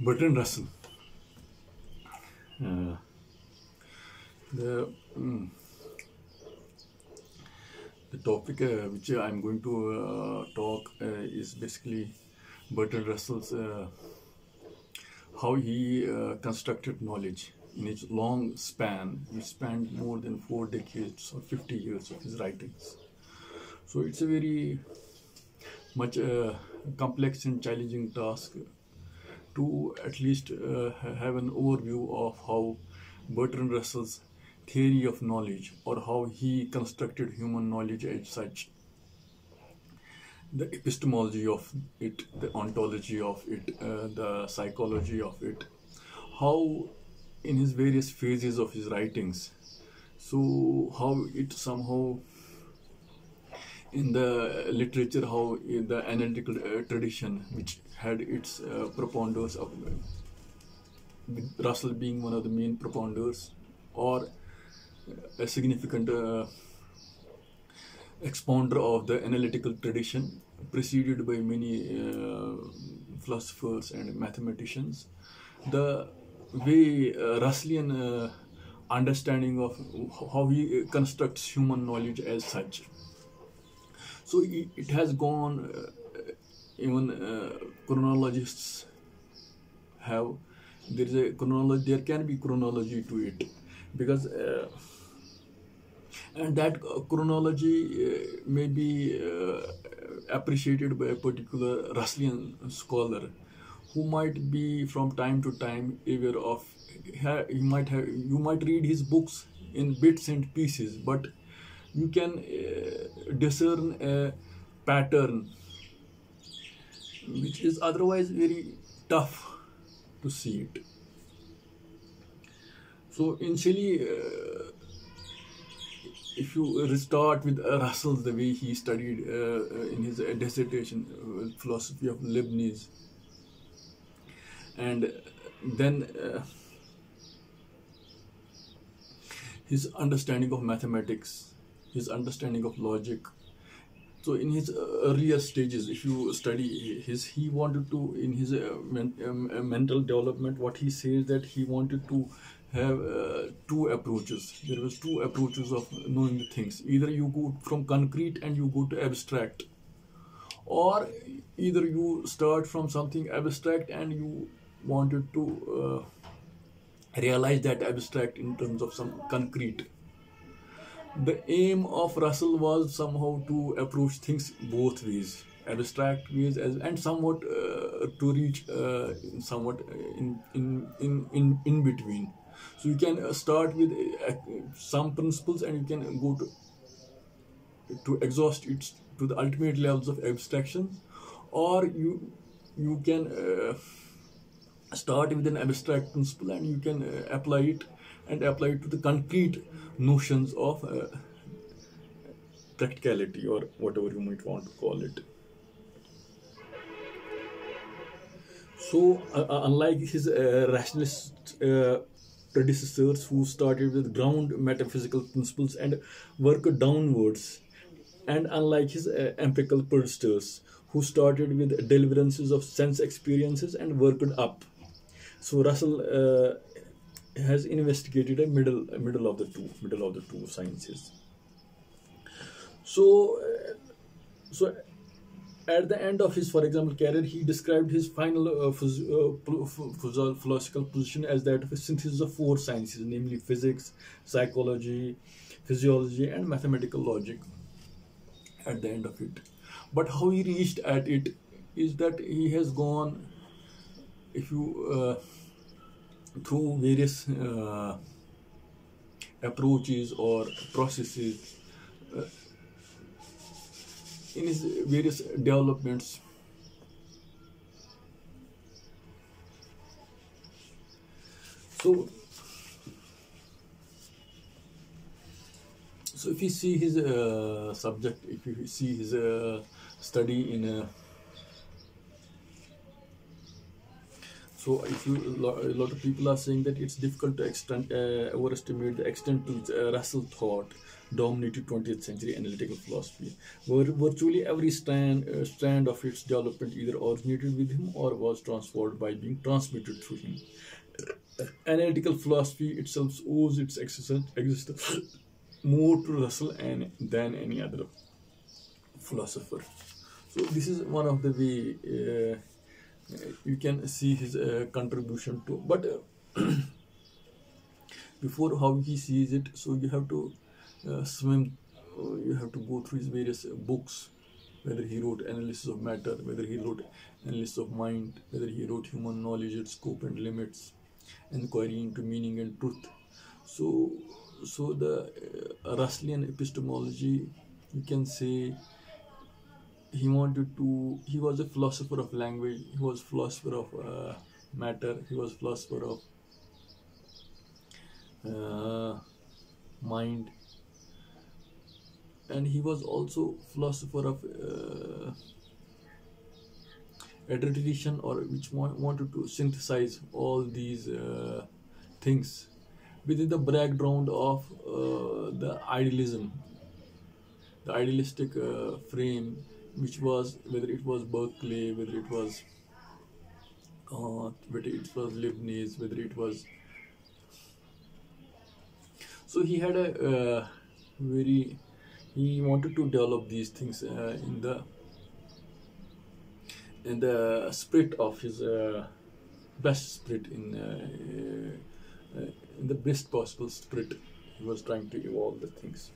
Bertrand Russell. Uh, the mm, the topic uh, which I'm going to uh, talk uh, is basically Bertrand Russell's uh, how he uh, constructed knowledge in his long span. He spanned more than four decades or 50 years of his writings. So it's a very much uh, complex and challenging task to at least uh, have an overview of how Bertrand Russell's theory of knowledge or how he constructed human knowledge as such. The epistemology of it the ontology of it uh, the psychology of it how in his various phases of his writings so how it somehow in the literature how the analytical uh, tradition which had its uh, propounders of with Russell being one of the main propounders or a significant uh, expounder of the analytical tradition preceded by many uh, philosophers and mathematicians. The way uh, Russellian uh, understanding of how he constructs human knowledge as such so it, has gone uh, even uh, chronologists have there is a chronology there can be chronology to it. Because uh, and that uh, chronology uh, may be uh, appreciated by a particular Russellian scholar who might be from time to time aware of he might have you might read his books in bits and pieces but you can uh, discern a pattern which is otherwise very tough to see it. So initially uh, if you restart with uh, Russell, the way he studied uh, uh, in his uh, dissertation, uh, philosophy of Leibniz, and then his understanding of mathematics, his understanding of logic. So in his uh, earlier stages, if you study his, he wanted to in his uh, men, um, uh, mental development. What he says that he wanted to have uh, two approaches. There was two approaches of knowing the things. Either you go from concrete and you go to abstract, or either you start from something abstract and you wanted to uh, realize that abstract in terms of some concrete. The aim of Russell was somehow to approach things both ways, abstract ways, as, and somewhat uh, to reach uh, somewhat in, in in in in between. So you can uh, start with uh, some principles and you can go to to exhaust it to the ultimate levels of abstraction, or you you can uh, start with an abstract principle and you can uh, apply it and apply it to the concrete notions of uh, practicality or whatever you might want to call it. So, uh, uh, unlike his uh, rationalist uh, predecessors who started with ground metaphysical principles and worked downwards, and unlike his uh, empirical predecessors who started with deliverances of sense experiences and worked up. So, Russell has investigated a middle, a middle of the two, middle of the two sciences. So, uh, so at the end of his, for example, career, he described his final uh, uh, ph- ph- philosophical position as that of a synthesis of four sciences, namely physics, psychology, physiology, and mathematical logic. At the end of it, but how he reached at it is that he has gone, if you uh, through various uh, approaches or processes uh, in his various developments. So so if you see his uh, subject if you see his uh, study in So if you a lot of people are saying that it's difficult to extent uh, overestimate the extent to which uh, Russell thought. dominated 20th century analytical philosophy. Where virtually every strand, uh, strand of its development either originated with him or was transformed by being transmitted through him. Analytical philosophy itself owes its existence more to Russell and than any other philosopher. So this is one of the way uh, you can see his uh, contribution to. But uh, before how he sees it, so you have to uh, swim. You have to go through his various books, whether he wrote analysis of matter, whether he wrote analysis of mind, whether he wrote human knowledge, its scope and limits, inquiry into meaning and truth. So, so the uh, Russellian epistemology, you can say he wanted to he was a philosopher of language he was philosopher of uh, matter he was philosopher of uh, mind. And he was also philosopher of uh, tradition or which wanted to synthesize all these uh, things within the background of uh, the idealism the idealistic uh, frame which was whether it was Berkeley, whether it was uh, whether it was Leibniz, whether it was so he had a uh, very he wanted to develop these things uh, in the in the spirit of his uh, best spirit in uh, uh, in the best possible spirit. He was trying to evolve the things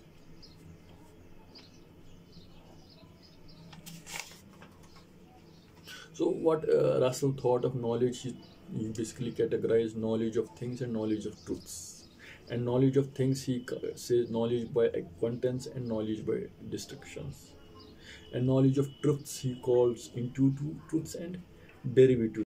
So what uh, Russell thought of knowledge, he, he basically categorized knowledge of things and knowledge of truths. And knowledge of things, he says knowledge by acquaintance and knowledge by distinctions. And knowledge of truths, he calls intuitive truths and derivative